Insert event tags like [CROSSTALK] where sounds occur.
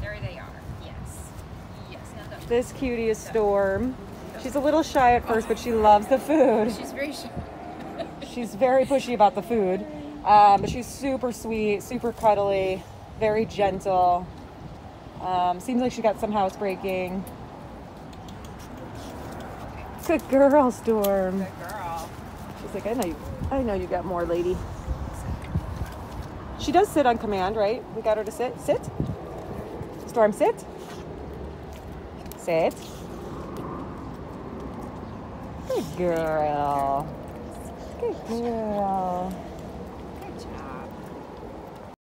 There they are. Yes. Yes. Up. This cutie is Storm. She's a little shy at first, but she loves the food. She's very shy. [LAUGHS] She's very pushy about the food, um, but she's super sweet, super cuddly, very gentle. Um, seems like she got some housebreaking. Good girl, Storm. Good girl. She's like, I know you. I know you got more, lady. She does sit on command, right? We got her to sit. Sit. Storm, sit. Sit. Good girl. Good girl.